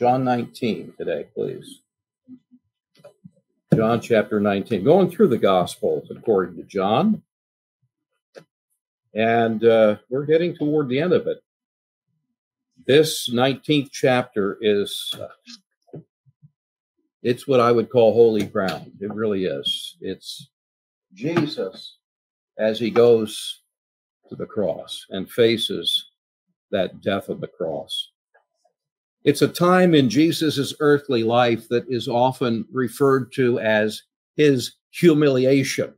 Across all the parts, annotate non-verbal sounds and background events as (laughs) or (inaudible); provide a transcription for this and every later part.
John 19 today, please. John chapter 19. Going through the Gospels according to John. And uh, we're getting toward the end of it. This 19th chapter is. Uh, it's what I would call holy ground. It really is. It's Jesus as he goes to the cross and faces that death of the cross. It's a time in Jesus' earthly life that is often referred to as his humiliation.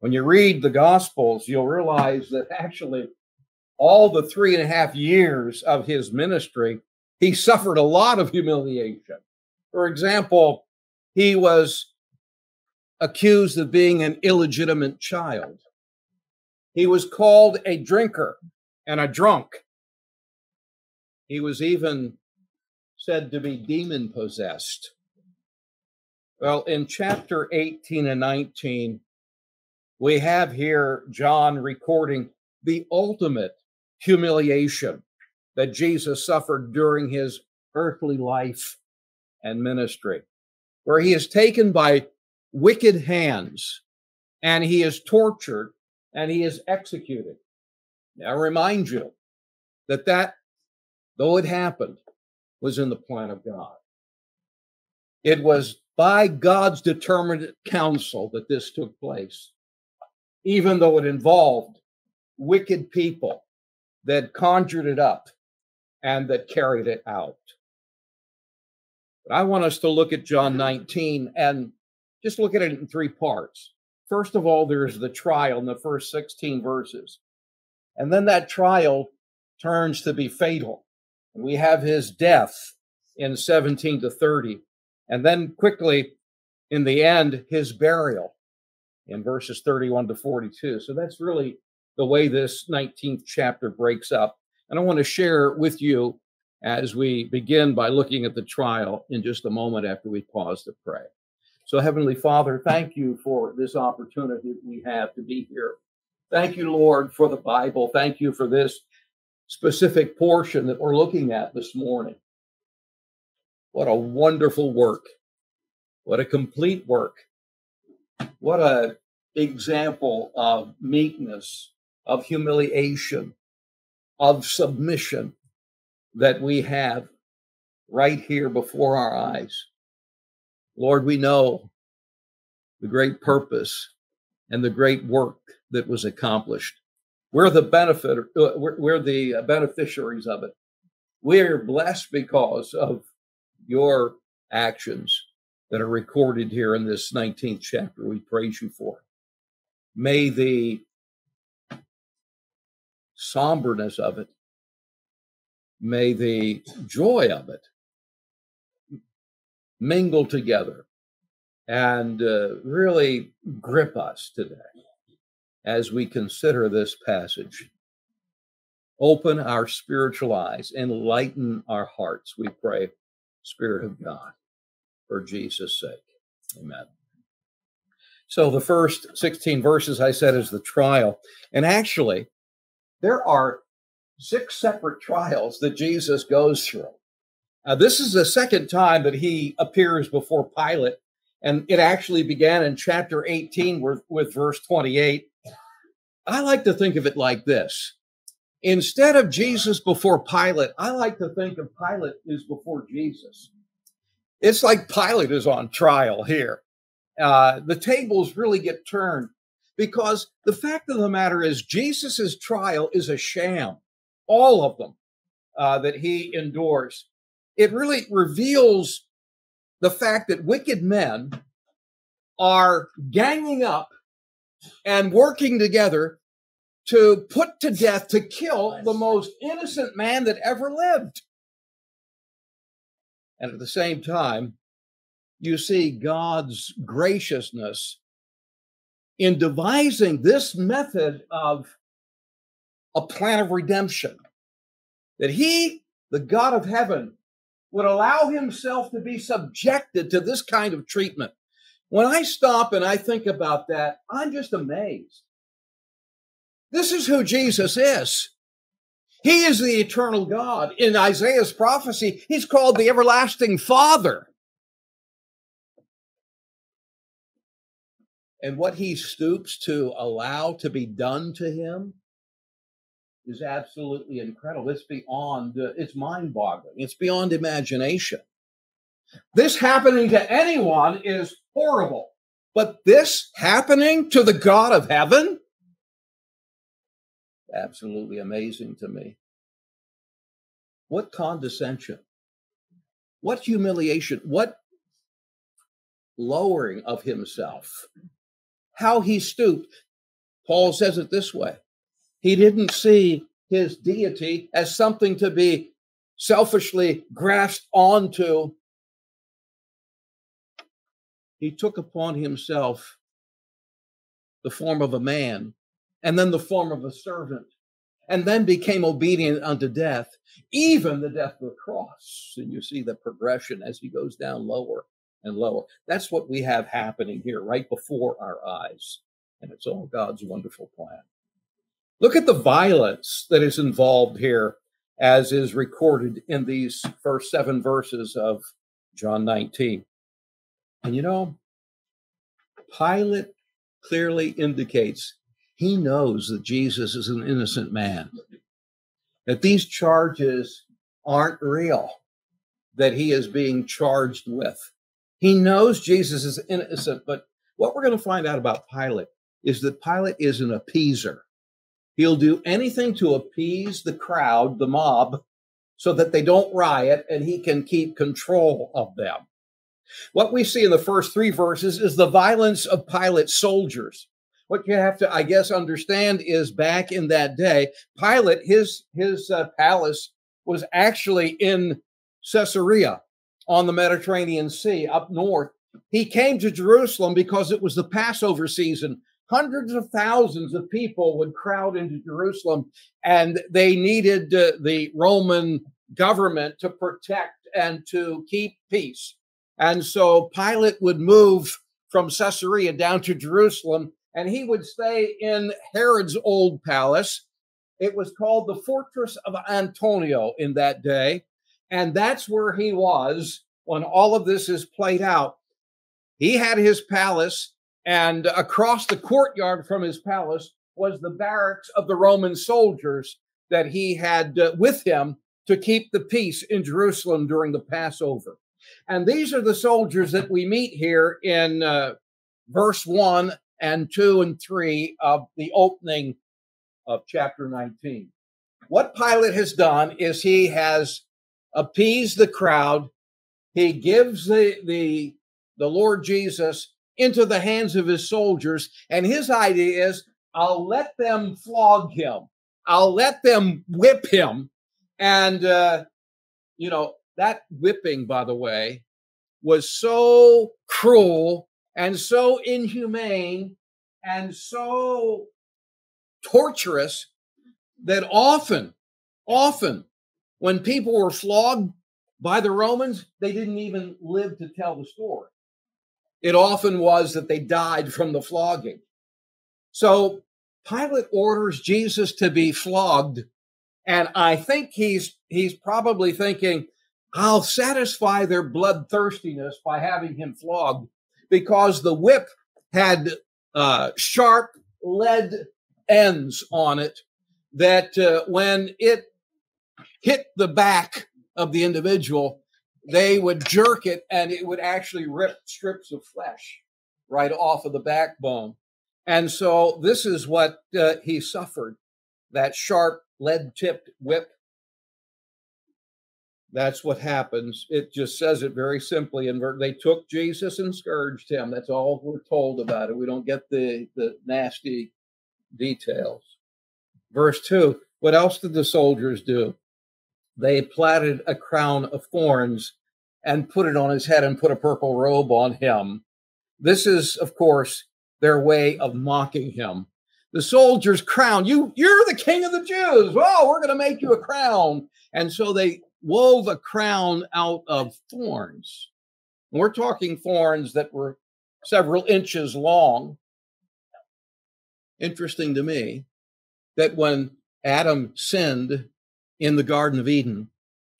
When you read the Gospels, you'll realize that actually all the three and a half years of his ministry, he suffered a lot of humiliation. For example, he was accused of being an illegitimate child. He was called a drinker and a drunk. He was even said to be demon possessed. Well, in chapter 18 and 19, we have here John recording the ultimate humiliation that Jesus suffered during his earthly life and ministry, where he is taken by wicked hands and he is tortured and he is executed. Now, I remind you that that though it happened, was in the plan of God. It was by God's determined counsel that this took place, even though it involved wicked people that conjured it up and that carried it out. But I want us to look at John 19 and just look at it in three parts. First of all, there's the trial in the first 16 verses. And then that trial turns to be fatal. We have his death in 17 to 30. And then quickly in the end, his burial in verses 31 to 42. So that's really the way this 19th chapter breaks up. And I want to share with you as we begin by looking at the trial in just a moment after we pause to pray. So, Heavenly Father, thank you for this opportunity we have to be here. Thank you, Lord, for the Bible. Thank you for this specific portion that we're looking at this morning. What a wonderful work. What a complete work. What a example of meekness, of humiliation, of submission that we have right here before our eyes. Lord, we know the great purpose and the great work that was accomplished. We're the benefit, uh, we're, we're the beneficiaries of it. We're blessed because of your actions that are recorded here in this 19th chapter. We praise you for. May the somberness of it, may the joy of it mingle together and uh, really grip us today as we consider this passage. Open our spiritual eyes, enlighten our hearts, we pray, Spirit of God, for Jesus' sake. Amen. So the first 16 verses I said is the trial. And actually, there are six separate trials that Jesus goes through. Now, this is the second time that he appears before Pilate, and it actually began in chapter 18 with, with verse 28. I like to think of it like this. Instead of Jesus before Pilate, I like to think of Pilate is before Jesus. It's like Pilate is on trial here. Uh, the tables really get turned because the fact of the matter is Jesus's trial is a sham, all of them uh, that he endures. It really reveals the fact that wicked men are ganging up and working together to put to death, to kill the most innocent man that ever lived. And at the same time, you see God's graciousness in devising this method of a plan of redemption. That He, the God of heaven, would allow Himself to be subjected to this kind of treatment. When I stop and I think about that, I'm just amazed. This is who Jesus is. He is the eternal God. In Isaiah's prophecy, he's called the everlasting Father. And what he stoops to allow to be done to him is absolutely incredible. It's beyond, uh, it's mind boggling. It's beyond imagination. This happening to anyone is horrible. But this happening to the God of heaven? Absolutely amazing to me. What condescension, what humiliation, what lowering of himself, how he stooped. Paul says it this way he didn't see his deity as something to be selfishly grasped onto he took upon himself the form of a man and then the form of a servant and then became obedient unto death, even the death of the cross. And you see the progression as he goes down lower and lower. That's what we have happening here right before our eyes. And it's all God's wonderful plan. Look at the violence that is involved here, as is recorded in these first seven verses of John 19. And you know, Pilate clearly indicates he knows that Jesus is an innocent man, that these charges aren't real, that he is being charged with. He knows Jesus is innocent, but what we're going to find out about Pilate is that Pilate is an appeaser. He'll do anything to appease the crowd, the mob, so that they don't riot and he can keep control of them. What we see in the first three verses is the violence of Pilate's soldiers. What you have to, I guess, understand is back in that day, Pilate, his his uh, palace was actually in Caesarea on the Mediterranean Sea up north. He came to Jerusalem because it was the Passover season. Hundreds of thousands of people would crowd into Jerusalem, and they needed uh, the Roman government to protect and to keep peace. And so Pilate would move from Caesarea down to Jerusalem and he would stay in Herod's old palace. It was called the Fortress of Antonia in that day. And that's where he was when all of this is played out. He had his palace, and across the courtyard from his palace was the barracks of the Roman soldiers that he had uh, with him to keep the peace in Jerusalem during the Passover. And these are the soldiers that we meet here in uh, verse 1 and 2 and 3 of the opening of chapter 19. What Pilate has done is he has appeased the crowd. He gives the, the, the Lord Jesus into the hands of his soldiers. And his idea is I'll let them flog him, I'll let them whip him. And, uh, you know, that whipping, by the way, was so cruel and so inhumane and so torturous that often, often, when people were flogged by the Romans, they didn't even live to tell the story. It often was that they died from the flogging. So Pilate orders Jesus to be flogged. And I think he's he's probably thinking, I'll satisfy their bloodthirstiness by having him flogged because the whip had uh, sharp lead ends on it that uh, when it hit the back of the individual, they would jerk it and it would actually rip strips of flesh right off of the backbone. And so this is what uh, he suffered that sharp lead tipped whip that's what happens. It just says it very simply. And they took Jesus and scourged him. That's all we're told about it. We don't get the, the nasty details. Verse 2 What else did the soldiers do? They platted a crown of thorns and put it on his head and put a purple robe on him. This is, of course, their way of mocking him. The soldiers crown you, you're the king of the Jews. Well, we're going to make you a crown. And so they wove a crown out of thorns. we're talking thorns that were several inches long. Interesting to me that when Adam sinned in the Garden of Eden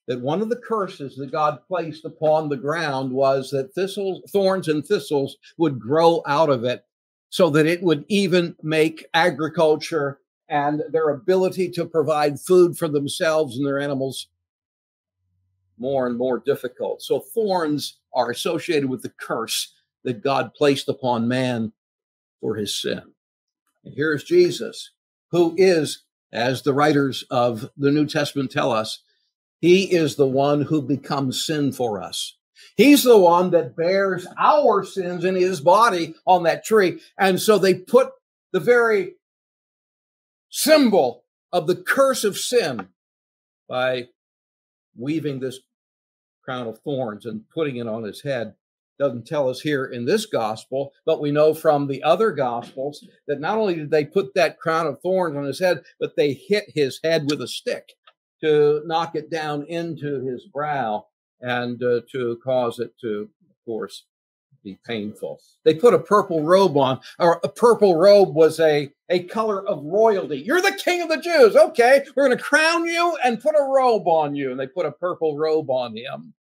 that one of the curses that God placed upon the ground was that thistles, thorns and thistles would grow out of it so that it would even make agriculture and their ability to provide food for themselves and their animals more and more difficult. So thorns are associated with the curse that God placed upon man for his sin. And here's Jesus, who is, as the writers of the New Testament tell us, he is the one who becomes sin for us. He's the one that bears our sins in his body on that tree. And so they put the very symbol of the curse of sin by weaving this crown of thorns and putting it on his head. Doesn't tell us here in this gospel, but we know from the other gospels that not only did they put that crown of thorns on his head, but they hit his head with a stick to knock it down into his brow and uh, to cause it to, of course, be painful. They put a purple robe on, or a purple robe was a, a color of royalty. You're the king of the Jews. Okay, we're going to crown you and put a robe on you. And they put a purple robe on him.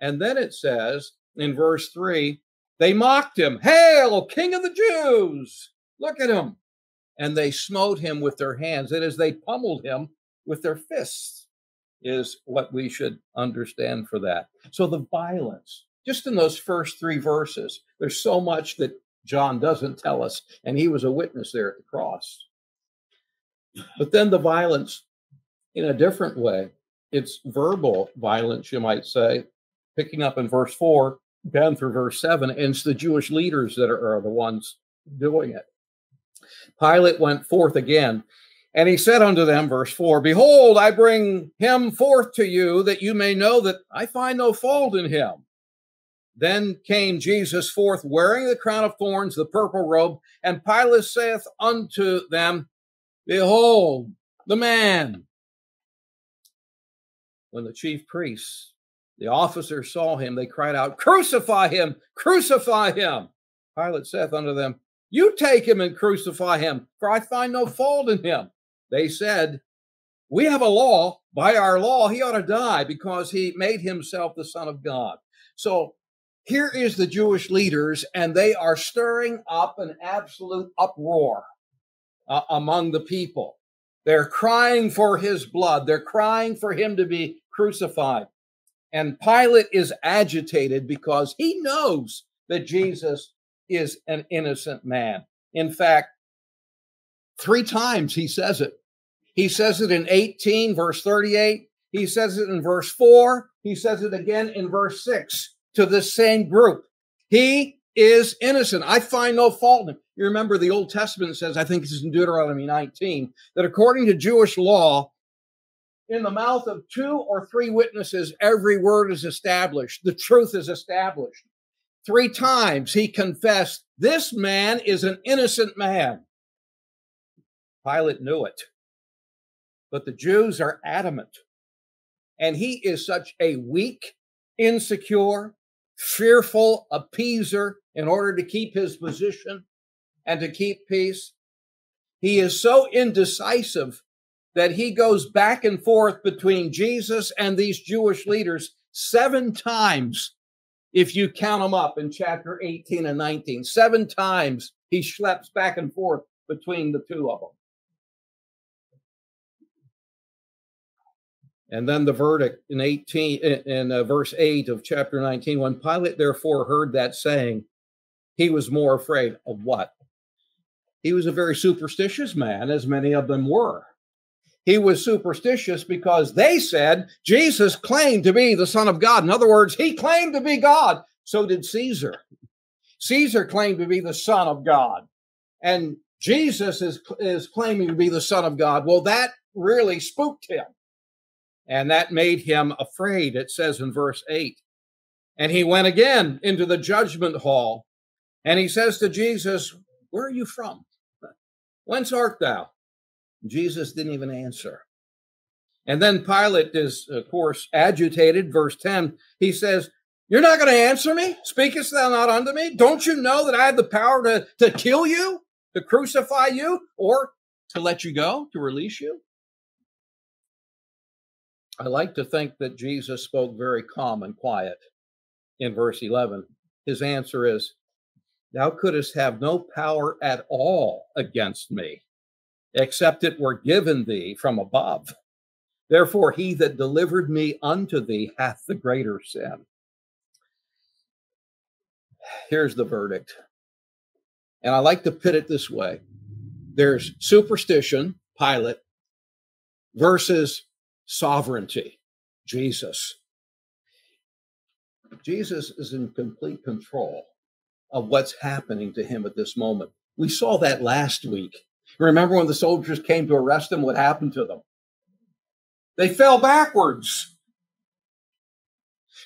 And then it says in verse three, they mocked him. Hail, king of the Jews. Look at him. And they smote him with their hands. And as they pummeled him with their fists, is what we should understand for that. So the violence, just in those first three verses, there's so much that John doesn't tell us, and he was a witness there at the cross. But then the violence in a different way. It's verbal violence, you might say, picking up in verse four down through verse seven, and it's the Jewish leaders that are, are the ones doing it. Pilate went forth again, and he said unto them, verse 4 Behold, I bring him forth to you, that you may know that I find no fault in him. Then came Jesus forth, wearing the crown of thorns, the purple robe, and Pilate saith unto them, Behold, the man. When the chief priests, the officers saw him, they cried out, Crucify him! Crucify him! Pilate saith unto them, You take him and crucify him, for I find no fault in him. They said, We have a law. By our law, he ought to die because he made himself the Son of God. So here is the Jewish leaders, and they are stirring up an absolute uproar uh, among the people. They're crying for his blood. They're crying for him to be crucified. And Pilate is agitated because he knows that Jesus is an innocent man. In fact, three times he says it. He says it in 18, verse 38. He says it in verse 4. He says it again in verse 6 to this same group. He is innocent. I find no fault in him. You remember the Old Testament says, I think this is in Deuteronomy 19, that according to Jewish law, in the mouth of two or three witnesses, every word is established. The truth is established. Three times he confessed, This man is an innocent man. Pilate knew it. But the Jews are adamant. And he is such a weak, insecure, fearful appeaser in order to keep his position and to keep peace. He is so indecisive that he goes back and forth between Jesus and these Jewish leaders seven times, if you count them up in chapter 18 and 19. Seven times he schleps back and forth between the two of them. And then the verdict in 18 in uh, verse 8 of chapter 19 when Pilate therefore heard that saying he was more afraid of what? He was a very superstitious man as many of them were. He was superstitious because they said Jesus claimed to be the son of God. In other words, he claimed to be God. So did Caesar. Caesar claimed to be the son of God. And Jesus is, is claiming to be the son of God. Well, that really spooked him. And that made him afraid, it says in verse 8. And he went again into the judgment hall, and he says to Jesus, Where are you from? Whence art thou? Jesus didn't even answer. And then Pilate is, of course, agitated. Verse 10, he says, You're not going to answer me? Speakest thou not unto me? Don't you know that I have the power to, to kill you, to crucify you, or to let you go, to release you? I like to think that Jesus spoke very calm and quiet in verse 11. His answer is, Thou couldst have no power at all against me, except it were given thee from above. Therefore, he that delivered me unto thee hath the greater sin. Here's the verdict. And I like to pit it this way there's superstition, Pilate, versus sovereignty, Jesus. Jesus is in complete control of what's happening to him at this moment. We saw that last week. Remember when the soldiers came to arrest him, what happened to them? They fell backwards.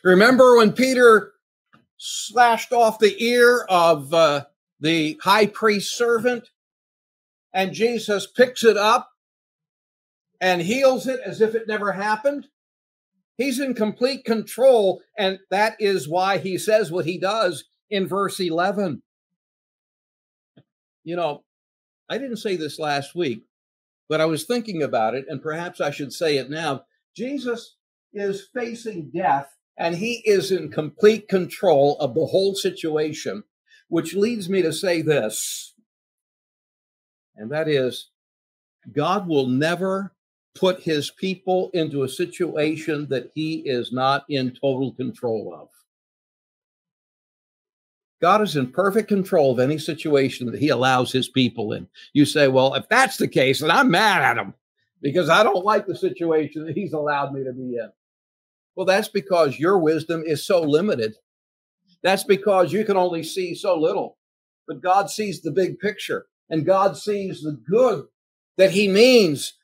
Remember when Peter slashed off the ear of uh, the high priest servant and Jesus picks it up and heals it as if it never happened? He's in complete control, and that is why he says what he does in verse 11. You know, I didn't say this last week, but I was thinking about it, and perhaps I should say it now. Jesus is facing death, and he is in complete control of the whole situation, which leads me to say this, and that is God will never put his people into a situation that he is not in total control of. God is in perfect control of any situation that he allows his people in. You say, well, if that's the case, then I'm mad at him because I don't like the situation that he's allowed me to be in. Well, that's because your wisdom is so limited. That's because you can only see so little. But God sees the big picture and God sees the good that he means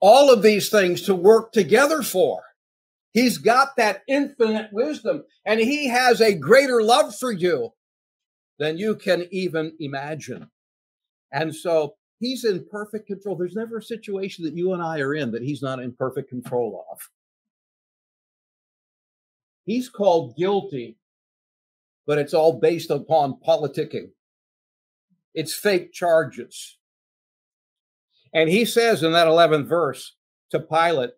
all of these things to work together for. He's got that infinite wisdom and he has a greater love for you than you can even imagine. And so he's in perfect control. There's never a situation that you and I are in that he's not in perfect control of. He's called guilty, but it's all based upon politicking. It's fake charges. And he says in that 11th verse to Pilate,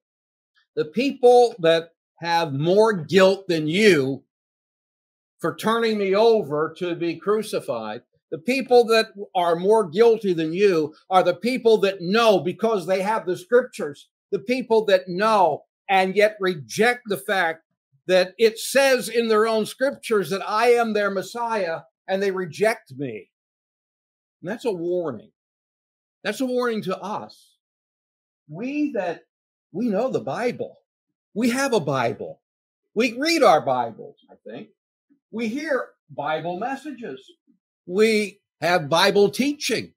the people that have more guilt than you for turning me over to be crucified, the people that are more guilty than you are the people that know because they have the scriptures, the people that know and yet reject the fact that it says in their own scriptures that I am their Messiah and they reject me. And that's a warning. That's a warning to us. We that we know the Bible, we have a Bible, we read our Bibles, I think. We hear Bible messages, we have Bible teaching.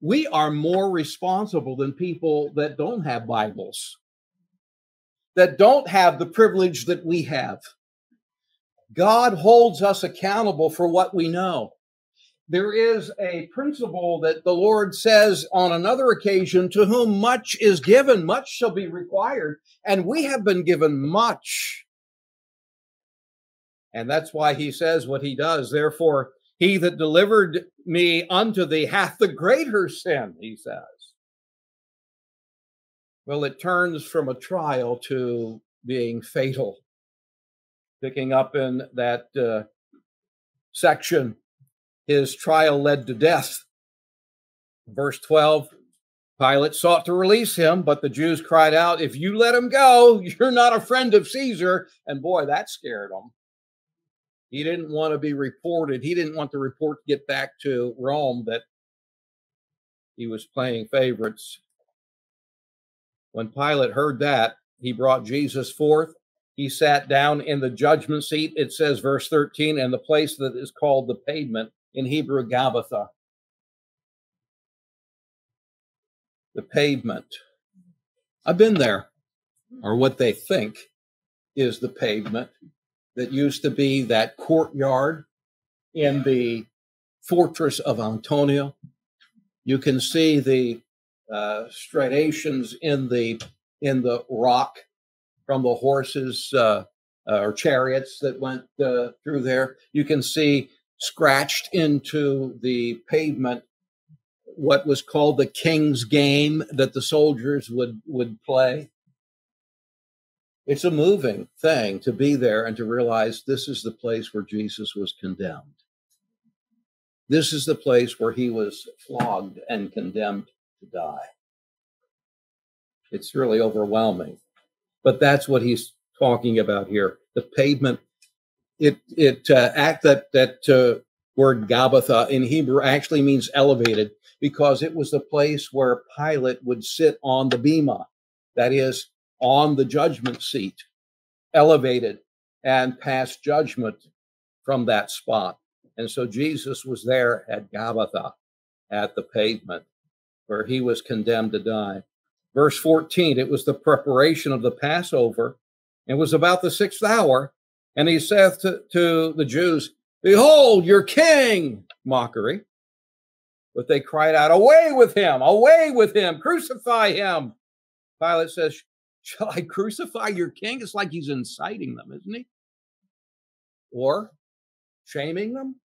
We are more responsible than people that don't have Bibles, that don't have the privilege that we have. God holds us accountable for what we know there is a principle that the Lord says on another occasion, to whom much is given, much shall be required. And we have been given much. And that's why he says what he does. Therefore, he that delivered me unto thee hath the greater sin, he says. Well, it turns from a trial to being fatal. Picking up in that uh, section his trial led to death. Verse 12 Pilate sought to release him, but the Jews cried out, If you let him go, (laughs) you're not a friend of Caesar. And boy, that scared him. He didn't want to be reported. He didn't want the report to get back to Rome that he was playing favorites. When Pilate heard that, he brought Jesus forth. He sat down in the judgment seat. It says, verse 13, and the place that is called the pavement in Hebrew, Gabbatha. The pavement. I've been there, or what they think is the pavement that used to be that courtyard in the fortress of Antonia. You can see the uh, in the in the rock from the horses uh, uh, or chariots that went uh, through there. You can see scratched into the pavement what was called the king's game that the soldiers would would play It's a moving thing to be there and to realize this is the place where Jesus was condemned. This is the place where he was flogged and condemned to die. It's really overwhelming. But that's what he's talking about here. The pavement, it it uh, act that that uh, word Gabbatha in Hebrew actually means elevated because it was the place where Pilate would sit on the bema, that is, on the judgment seat, elevated and pass judgment from that spot. And so Jesus was there at Gabbatha, at the pavement, where he was condemned to die. Verse 14, it was the preparation of the Passover. It was about the sixth hour. And he saith to, to the Jews, Behold, your king, mockery. But they cried out, Away with him, away with him, crucify him. Pilate says, Shall (laughs) I crucify your king? It's like he's inciting them, isn't he? Or shaming them?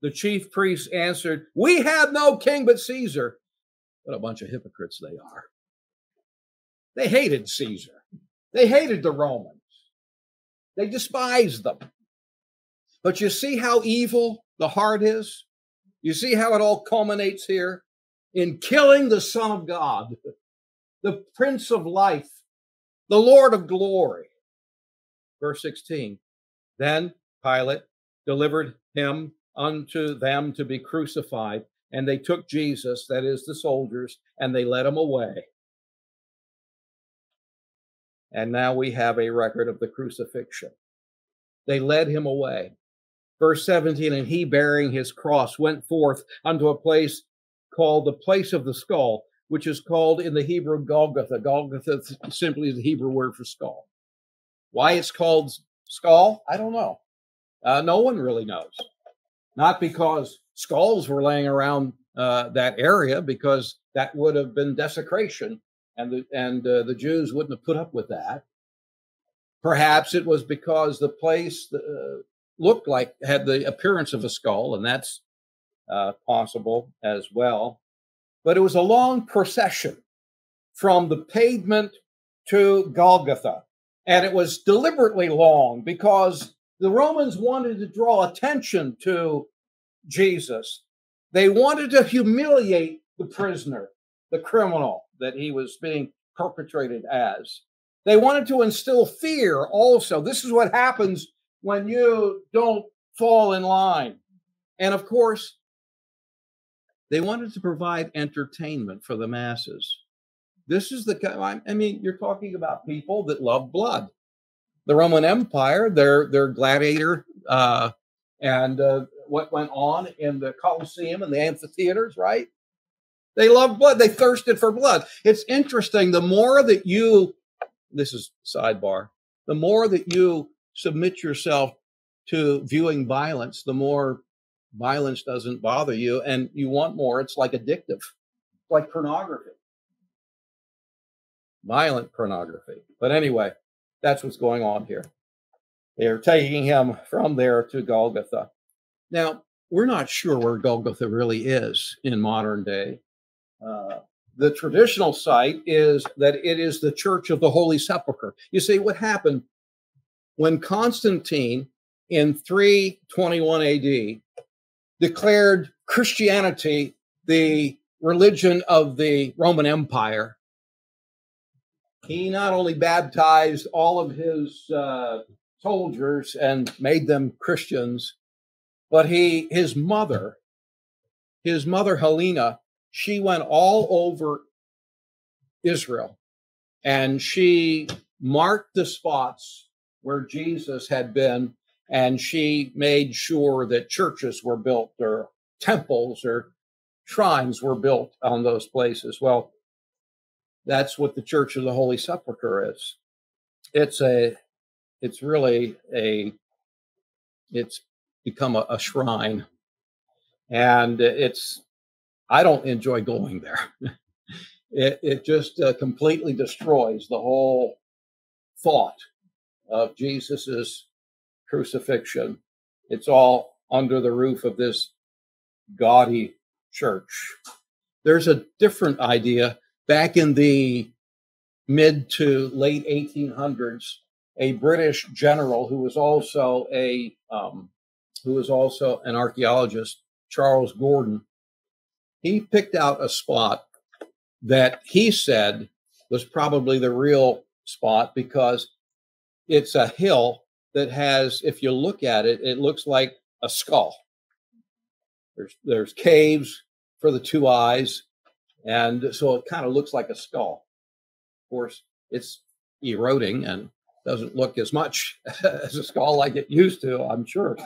The chief priests answered, We have no king but Caesar. What a bunch of hypocrites they are. They hated Caesar, they hated the Romans, they despised them. But you see how evil the heart is? You see how it all culminates here? In killing the Son of God, (laughs) the Prince of Life, the Lord of Glory. Verse 16 Then Pilate delivered him unto them to be crucified. And they took Jesus, that is the soldiers, and they led him away. And now we have a record of the crucifixion. They led him away. Verse 17, and he bearing his cross went forth unto a place called the place of the skull, which is called in the Hebrew Golgotha. Golgotha simply is the Hebrew word for skull. Why it's called skull, I don't know. Uh, no one really knows not because skulls were laying around uh, that area, because that would have been desecration, and the and uh, the Jews wouldn't have put up with that. Perhaps it was because the place uh, looked like had the appearance of a skull, and that's uh, possible as well. But it was a long procession from the pavement to Golgotha, and it was deliberately long because the Romans wanted to draw attention to Jesus. They wanted to humiliate the prisoner, the criminal that he was being perpetrated as. They wanted to instill fear also. This is what happens when you don't fall in line. And of course, they wanted to provide entertainment for the masses. This is the I mean, you're talking about people that love blood the Roman Empire, their their gladiator uh, and uh, what went on in the Colosseum and the amphitheaters, right? They loved blood. They thirsted for blood. It's interesting. The more that you, this is sidebar, the more that you submit yourself to viewing violence, the more violence doesn't bother you and you want more. It's like addictive, like pornography, violent pornography. But anyway, that's what's going on here. They're taking him from there to Golgotha. Now, we're not sure where Golgotha really is in modern day. Uh, the traditional site is that it is the Church of the Holy Sepulchre. You see, what happened when Constantine in 321 AD declared Christianity the religion of the Roman Empire. He not only baptized all of his uh, soldiers and made them Christians, but he his mother, his mother Helena, she went all over Israel, and she marked the spots where Jesus had been, and she made sure that churches were built or temples or shrines were built on those places. Well, that's what the Church of the Holy Sepulchre is. It's a, it's really a, it's become a, a shrine, and it's. I don't enjoy going there. (laughs) it it just uh, completely destroys the whole thought of Jesus's crucifixion. It's all under the roof of this gaudy church. There's a different idea back in the mid to late 1800s, a British general who was also a um, who was also an archaeologist, Charles Gordon. He picked out a spot that he said was probably the real spot because it's a hill that has, if you look at it, it looks like a skull. There's there's caves for the two eyes, and so it kind of looks like a skull. Of course, it's eroding and doesn't look as much (laughs) as a skull like it used to, I'm sure.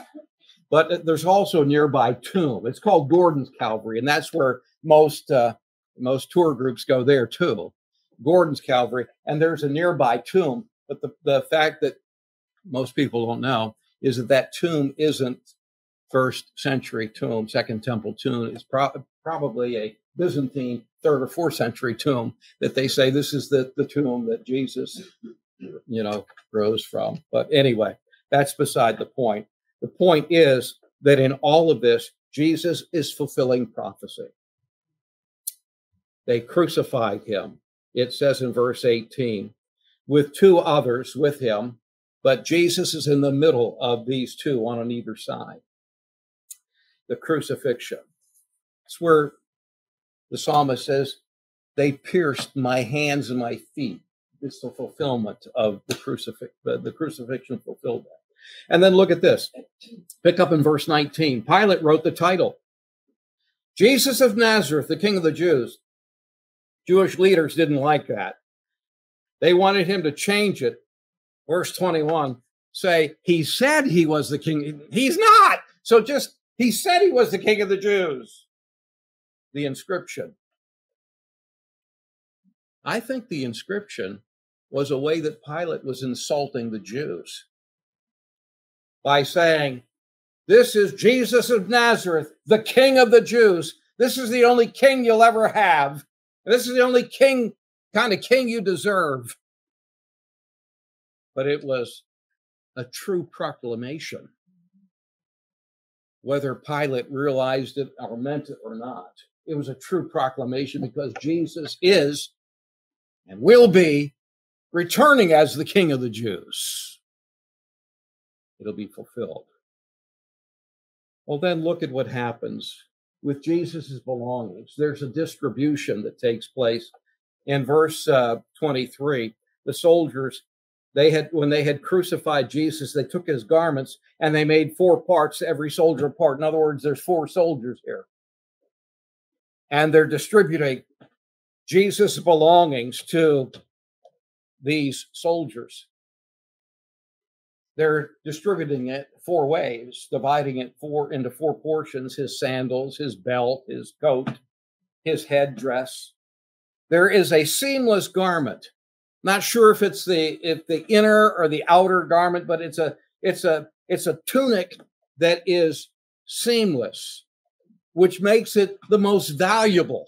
But there's also a nearby tomb. It's called Gordon's Calvary, and that's where most uh, most tour groups go there too. Gordon's Calvary, and there's a nearby tomb. But the, the fact that most people don't know is that that tomb isn't first century tomb, second temple tomb. It's pro- probably a Byzantine third or fourth century tomb that they say this is the, the tomb that Jesus, you know, rose from. But anyway, that's beside the point. The point is that in all of this, Jesus is fulfilling prophecy. They crucified him. It says in verse 18, with two others with him, but Jesus is in the middle of these two, on either side. The crucifixion. It's where the psalmist says, They pierced my hands and my feet. It's the fulfillment of the crucifix. The, the crucifixion fulfilled that. And then look at this. Pick up in verse 19. Pilate wrote the title Jesus of Nazareth, the King of the Jews. Jewish leaders didn't like that. They wanted him to change it verse 21 say he said he was the king. He's not. So just he said he was the king of the Jews. The inscription. I think the inscription was a way that Pilate was insulting the Jews by saying, This is Jesus of Nazareth, the king of the Jews. This is the only king you'll ever have. This is the only king, kind of king you deserve but it was a true proclamation. Whether Pilate realized it or meant it or not, it was a true proclamation because Jesus is and will be returning as the King of the Jews. It'll be fulfilled. Well, then look at what happens with Jesus' belongings. There's a distribution that takes place. In verse uh, 23, the soldiers they had when they had crucified Jesus, they took his garments and they made four parts, every soldier part. In other words, there's four soldiers here. And they're distributing Jesus' belongings to these soldiers. They're distributing it four ways, dividing it four into four portions: his sandals, his belt, his coat, his headdress. There is a seamless garment not sure if it's the if the inner or the outer garment, but it's a it's a it's a tunic that is seamless, which makes it the most valuable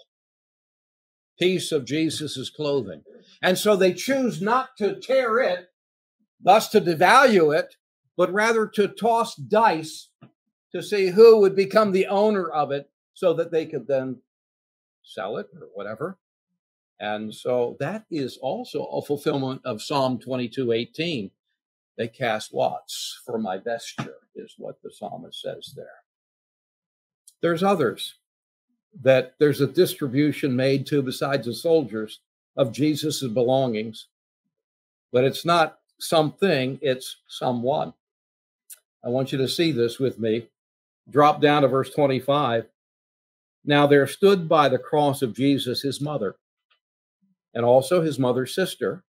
piece of Jesus's clothing. And so they choose not to tear it, thus to devalue it, but rather to toss dice to see who would become the owner of it so that they could then sell it or whatever. And so that is also a fulfillment of Psalm 22 18. They cast lots for my vesture, is what the psalmist says there. There's others that there's a distribution made to, besides the soldiers, of Jesus' belongings. But it's not something, it's someone. I want you to see this with me. Drop down to verse 25. Now there stood by the cross of Jesus his mother and also his mother's sister,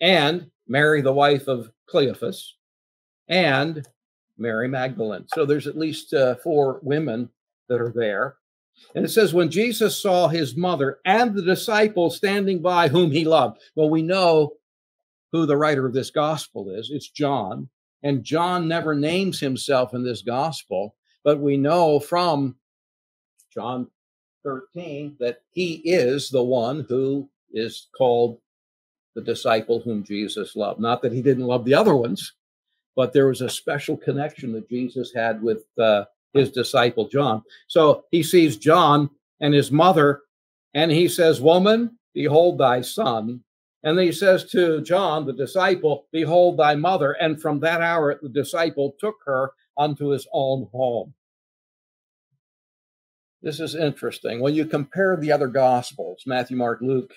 and Mary, the wife of Cleophas, and Mary Magdalene. So there's at least uh, four women that are there. And it says, when Jesus saw his mother and the disciple standing by whom he loved. Well, we know who the writer of this gospel is. It's John. And John never names himself in this gospel, but we know from John 13 that he is the one who is called the disciple whom Jesus loved. Not that he didn't love the other ones, but there was a special connection that Jesus had with uh, his disciple John. So he sees John and his mother, and he says, Woman, Behold thy son. And he says to John, the disciple, Behold thy mother. And from that hour, the disciple took her unto his own home. This is interesting. When you compare the other gospels, Matthew, Mark, Luke,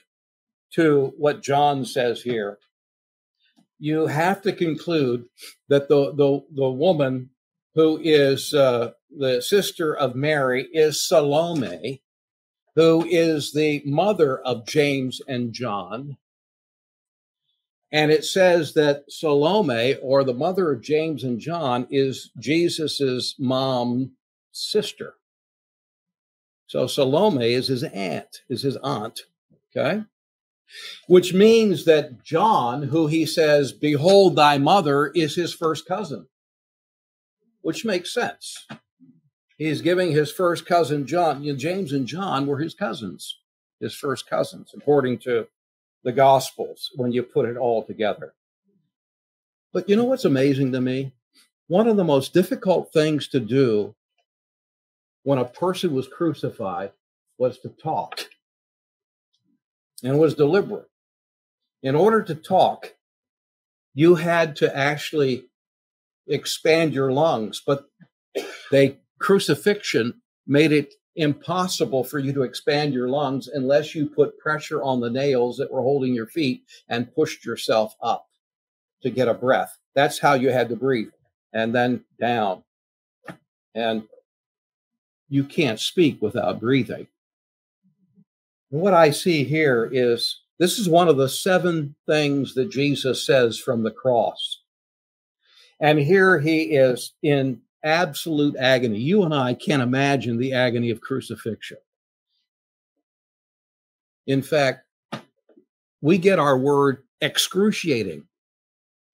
to what John says here, you have to conclude that the, the, the woman who is uh, the sister of Mary is Salome, who is the mother of James and John. And it says that Salome, or the mother of James and John, is Jesus's mom sister. So Salome is his aunt, is his aunt. Okay. Which means that John, who he says, Behold thy mother, is his first cousin, which makes sense. He's giving his first cousin John, James and John were his cousins, his first cousins, according to the Gospels when you put it all together. But you know what's amazing to me? One of the most difficult things to do when a person was crucified was to talk and was deliberate. In order to talk, you had to actually expand your lungs, but the crucifixion made it impossible for you to expand your lungs unless you put pressure on the nails that were holding your feet and pushed yourself up to get a breath. That's how you had to breathe. And then down. And you can't speak without breathing. And what I see here is this is one of the seven things that Jesus says from the cross. And here he is in absolute agony. You and I can't imagine the agony of crucifixion. In fact, we get our word excruciating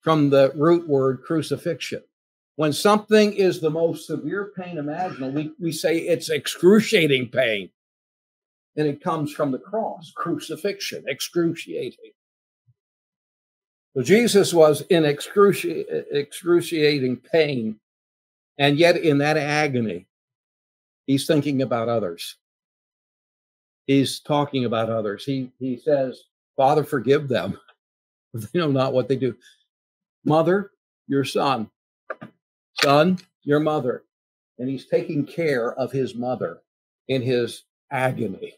from the root word crucifixion. When something is the most severe pain imaginable, we, we say it's excruciating pain. And it comes from the cross, crucifixion, excruciating. So Jesus was in excruci- excruciating pain and yet, in that agony, he's thinking about others. He's talking about others. He, he says, Father, forgive them. (laughs) they know not what they do. Mother, your son. Son, your mother. And he's taking care of his mother in his agony.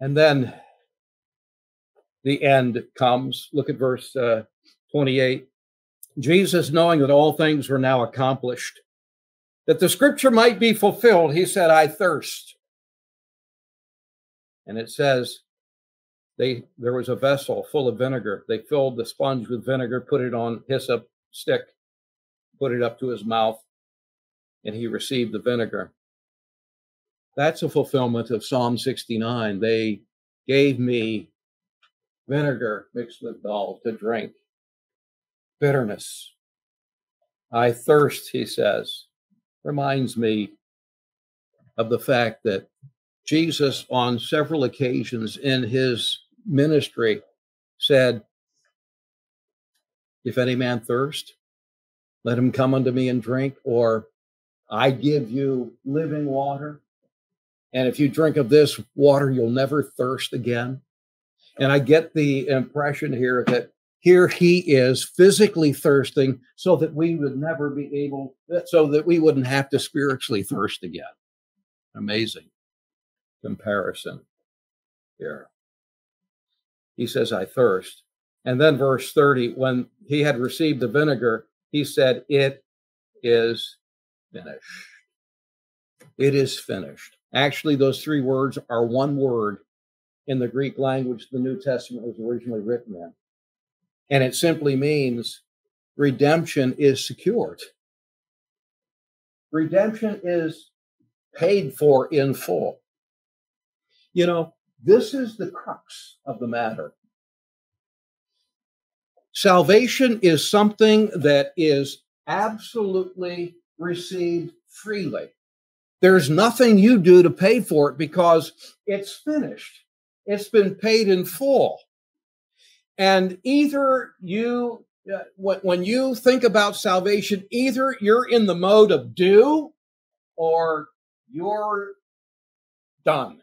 And then the end comes. Look at verse uh, 28. Jesus, knowing that all things were now accomplished, that the scripture might be fulfilled, he said, I thirst. And it says, they there was a vessel full of vinegar. They filled the sponge with vinegar, put it on hyssop stick, put it up to his mouth, and he received the vinegar. That's a fulfillment of Psalm 69. They gave me vinegar mixed with gall to drink bitterness. I thirst, he says, reminds me of the fact that Jesus, on several occasions in his ministry, said, If any man thirst, let him come unto me and drink, or I give you living water. And if you drink of this water, you'll never thirst again. And I get the impression here that here he is physically thirsting so that we would never be able, so that we wouldn't have to spiritually thirst again. Amazing comparison here. He says, I thirst. And then verse 30, when he had received the vinegar, he said, It is finished. It is finished. Actually, those three words are one word in the Greek language the New Testament was originally written in. And it simply means redemption is secured. Redemption is paid for in full. You know, this is the crux of the matter. Salvation is something that is absolutely received freely. There's nothing you do to pay for it because it's finished. It's been paid in full. And either you, uh, when you think about salvation, either you're in the mode of do or you're done.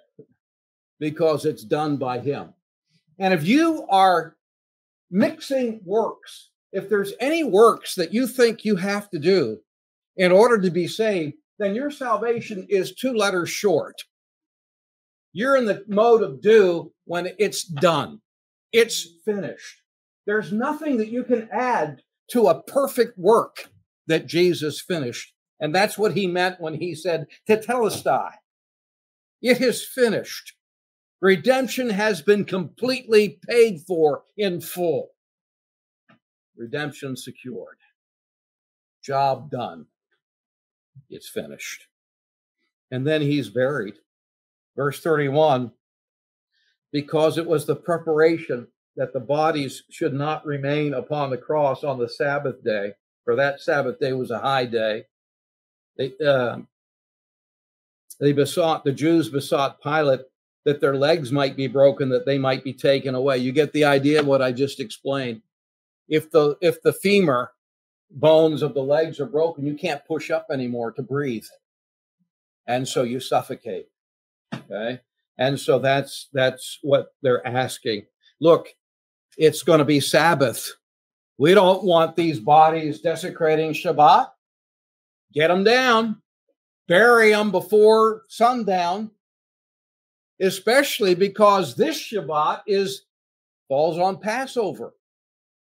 because it's done by him. And if you are mixing works, if there's any works that you think you have to do in order to be saved, then your salvation is two letters short. You're in the mode of do when it's done, it's finished. There's nothing that you can add to a perfect work that Jesus finished. And that's what he meant when he said, Tetelestai. It is finished. Redemption has been completely paid for in full. Redemption secured. Job done. It's finished. And then he's buried. Verse 31 because it was the preparation that the bodies should not remain upon the cross on the Sabbath day, for that Sabbath day was a high day. They, uh, they besought, the Jews besought Pilate that their legs might be broken, that they might be taken away. You get the idea of what I just explained. If the if the femur bones of the legs are broken, you can't push up anymore to breathe. And so you suffocate. Okay. And so that's that's what they're asking. Look, it's going to be Sabbath. We don't want these bodies desecrating Shabbat. Get them down, bury them before sundown, especially because this Shabbat is falls on Passover.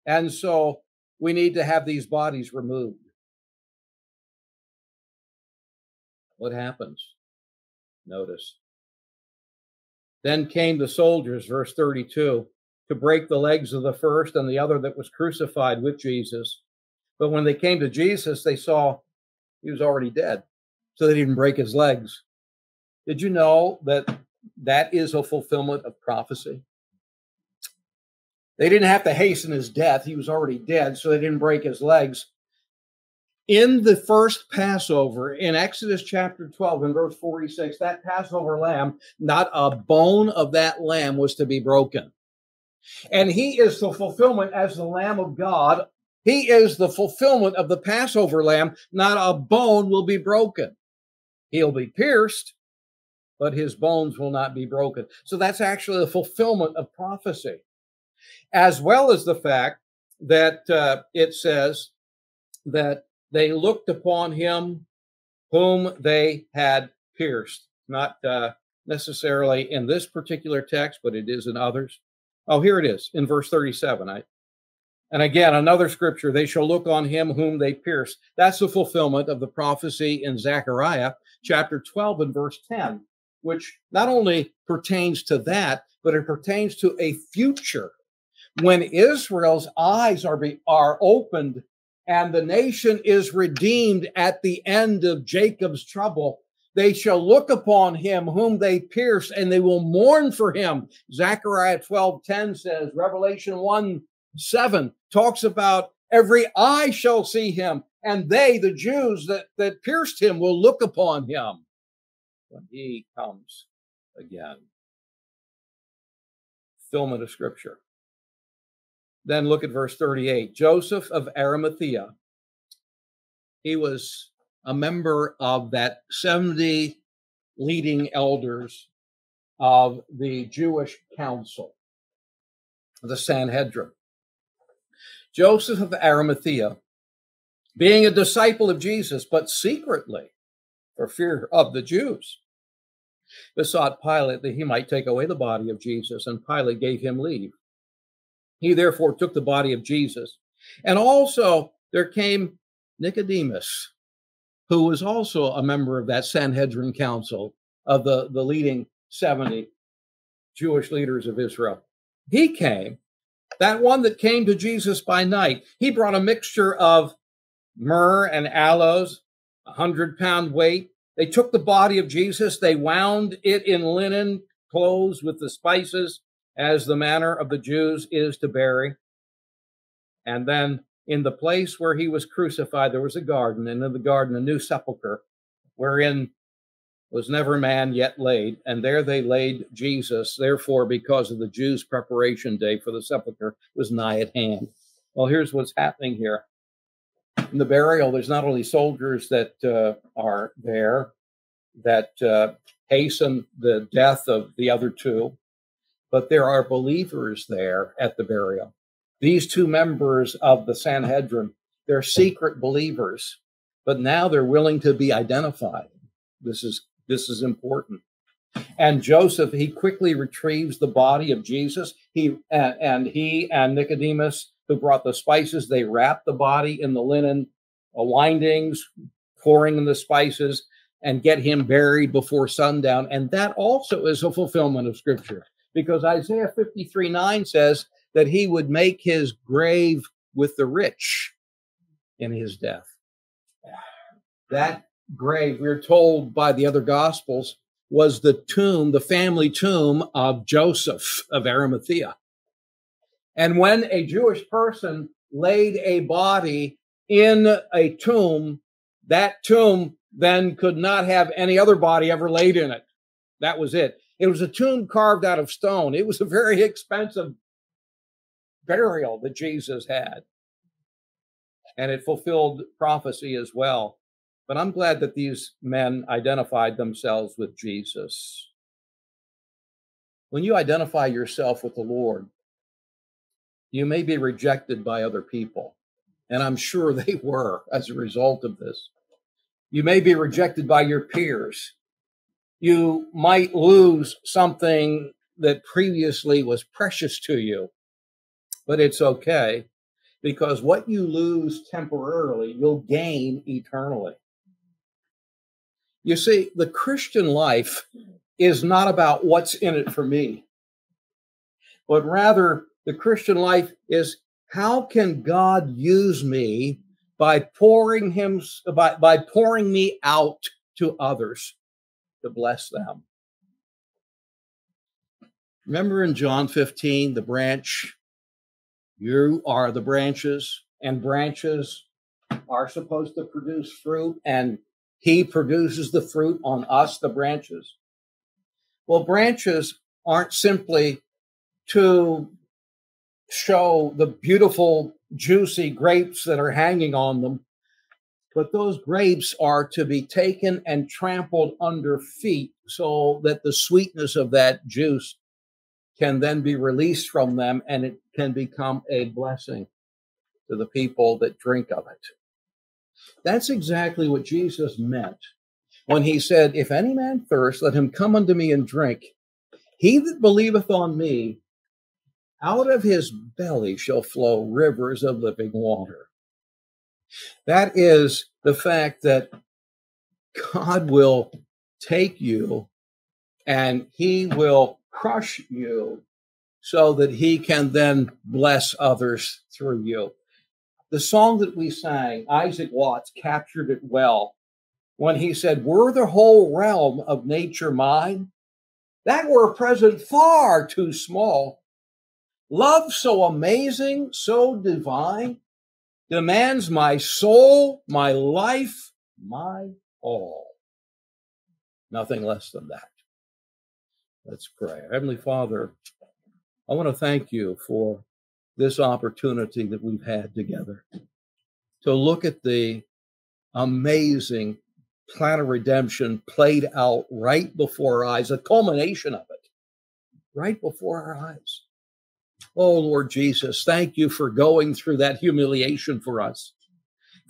And so we need to have these bodies removed. What happens? Notice. Then came the soldiers, verse 32, to break the legs of the first and the other that was crucified with Jesus. But when they came to Jesus, they saw he was already dead. So they didn't break his legs. Did you know that that is a fulfillment of prophecy? They didn't have to hasten his death. He was already dead, so they didn't break his legs. In the first Passover, in Exodus chapter 12, in verse 46, that Passover lamb, not a bone of that lamb was to be broken. And he is the fulfillment as the Lamb of God. He is the fulfillment of the Passover lamb. Not a bone will be broken. He'll be pierced, but his bones will not be broken. So that's actually the fulfillment of prophecy as well as the fact that uh, it says that they looked upon him whom they had pierced. Not uh, necessarily in this particular text, but it is in others. Oh, here it is in verse 37. I, and again, another scripture, they shall look on him whom they pierced. That's the fulfillment of the prophecy in Zechariah chapter 12 and verse 10, which not only pertains to that, but it pertains to a future when Israel's eyes are, be, are opened and the nation is redeemed at the end of Jacob's trouble, they shall look upon him whom they pierce and they will mourn for him. Zechariah 12 10 says, Revelation 1 7 talks about every eye shall see him, and they, the Jews that, that pierced him, will look upon him when he comes again. Mm-hmm. Fulfillment of Scripture. Then look at verse 38. Joseph of Arimathea. He was a member of that 70 leading elders of the Jewish council, the Sanhedrin. Joseph of Arimathea, being a disciple of Jesus, but secretly for fear of the Jews, besought Pilate that he might take away the body of Jesus, and Pilate gave him leave. He therefore took the body of Jesus. And also there came Nicodemus, who was also a member of that Sanhedrin council of the, the leading 70 Jewish leaders of Israel. He came, that one that came to Jesus by night. He brought a mixture of myrrh and aloes, a hundred pound weight. They took the body of Jesus, they wound it in linen clothes with the spices as the manner of the Jews is to bury. And then in the place where he was crucified, there was a garden, and in the garden, a new sepulchre, wherein was never man yet laid. And there they laid Jesus. Therefore, because of the Jews' preparation day for the sepulchre was nigh at hand. Well, here's what's happening here. In the burial, there's not only soldiers that uh, are there that uh, hasten the death of the other two. But there are believers there at the burial. These two members of the Sanhedrin, they're secret believers, but now they're willing to be identified. This is this is important. And Joseph, he quickly retrieves the body of Jesus. He and, and he and Nicodemus, who brought the spices, they wrap the body in the linen windings, pouring in the spices, and get him buried before sundown. And that also is a fulfillment of scripture because Isaiah 53 9 says that he would make his grave with the rich in his death. That grave, we're told by the other gospels, was the tomb, the family tomb of Joseph of Arimathea. And when a Jewish person laid a body in a tomb, that tomb then could not have any other body ever laid in it. That was it. It was a tomb carved out of stone. It was a very expensive burial that Jesus had. And it fulfilled prophecy as well. But I'm glad that these men identified themselves with Jesus. When you identify yourself with the Lord, you may be rejected by other people. And I'm sure (laughs) they were as a result of this. You may be rejected by your peers. You might lose something that previously was precious to you, but it's okay because what you lose temporarily, you'll gain eternally. You see, the Christian life is not about what's in it for me, but rather the Christian life is how can God use me by pouring him by, by pouring me out to others to bless them. Remember in John 15, the branch, you are the branches, and branches are supposed to produce fruit, and he produces the fruit on us, the branches. Well, branches aren't simply to show the beautiful juicy grapes that are hanging on them. But those grapes are to be taken and trampled under feet so that the sweetness of that juice can then be released from them and it can become a blessing to the people that drink of it. That's exactly what Jesus meant when he said, If any man thirst, let him come unto me and drink. He that believeth on me, out of his belly shall flow rivers of living water. That is the fact that God will take you and he will crush you so that he can then bless others through you. The song that we sang, Isaac Watts captured it well when he said, Were the whole realm of nature mine, that were a present far too small Love so amazing, so divine, demands my soul, my life, my all. Nothing less than that. Let's pray. Heavenly Father, I want to thank you for this opportunity that we've had together to look at the amazing plan of redemption played out right before our eyes, a culmination of it, right before our eyes. Oh, Lord Jesus, thank you for going through that humiliation for us.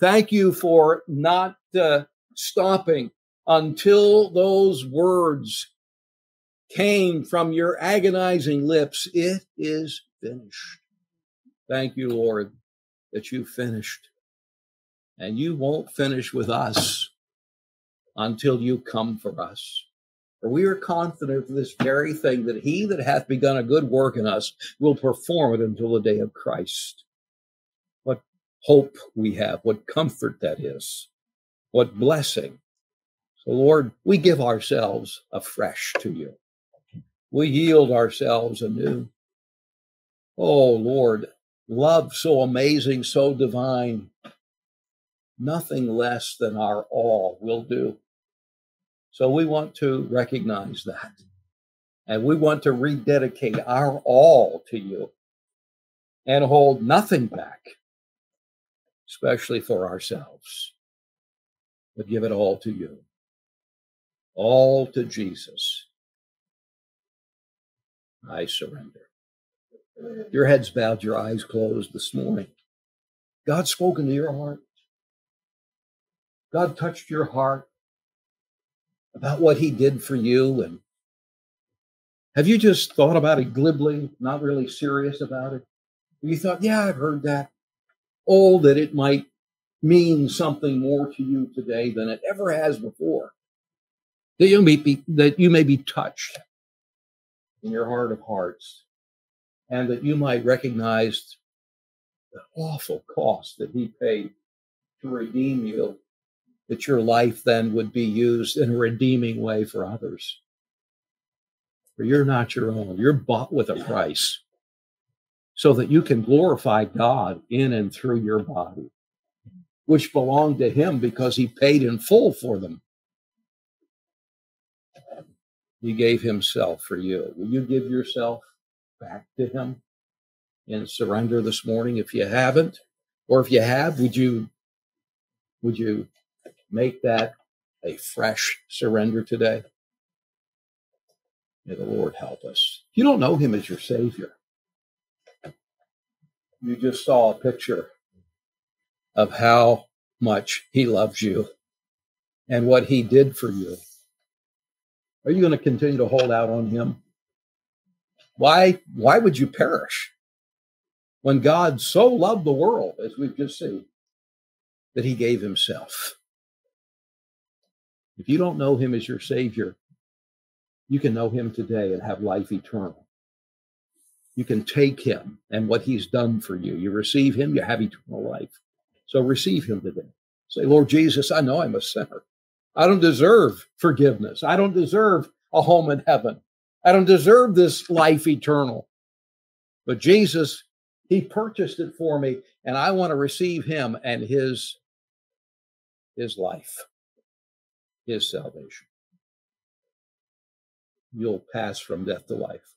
Thank you for not uh, stopping until those words came from your agonizing lips. It is finished. Thank you, Lord, that you finished. And you won't finish with us until you come for us. For we are confident of this very thing that he that hath begun a good work in us will perform it until the day of Christ. What hope we have, what comfort that is, what blessing. So, Lord, we give ourselves afresh to you. We yield ourselves anew. Oh, Lord, love so amazing, so divine. Nothing less than our all will do. So we want to recognize that. And we want to rededicate our all to you and hold nothing back, especially for ourselves, but give it all to you. all to Jesus. I surrender. Your head's bowed, your eyes closed this morning. God spoken to your heart. God touched your heart about what he did for you and have you just thought about it glibly, not really serious about it? You thought, yeah, I've heard that. Oh, that it might mean something more to you today than it ever has before. That you may be, that you may be touched in your heart of hearts and that you might recognize the awful cost that he paid to redeem you, that your life then would be used in a redeeming way for others. For you're not your own, you're bought with a price so that you can glorify God in and through your body, which belong to him because he paid in full for them. He gave himself for you. Will you give yourself back to him in surrender this morning if you haven't? Or if you have, would you would you make that a fresh surrender today? May the Lord help us. You don't know him as your Savior, you just saw a picture of how much he loves you and what he did for you. Are you going to continue to hold out on him? Why, why would you perish when God so loved the world, as we've just seen, that he gave himself? If you don't know him as your Savior, you can know him today and have life eternal. You can take him and what he's done for you. You receive him, you have eternal life. So receive him today. Say, Lord Jesus, I know I'm a sinner. I don't deserve forgiveness. I don't deserve a home in heaven. I don't deserve this life eternal. But Jesus, he purchased it for me, and I want to receive him and his, his life, his salvation you'll pass from death to life.